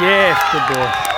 Yes, good boy.